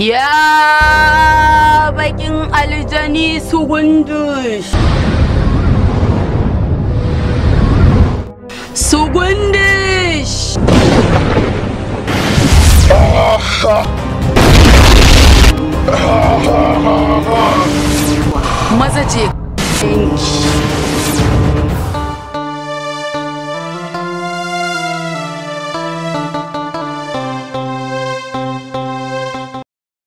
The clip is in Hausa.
Ya bakin aljani su gundush. Su gundush. Maza je yanki.